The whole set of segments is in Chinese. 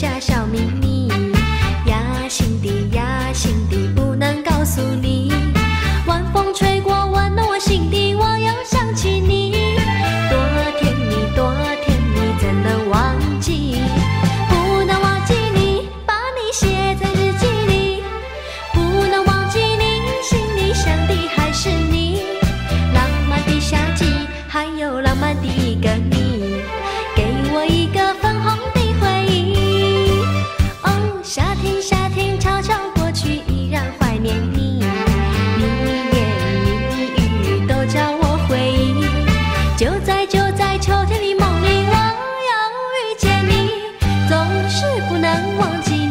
叫小明是不能忘记。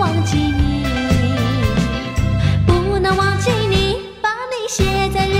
忘记你，不能忘记你，把你写在。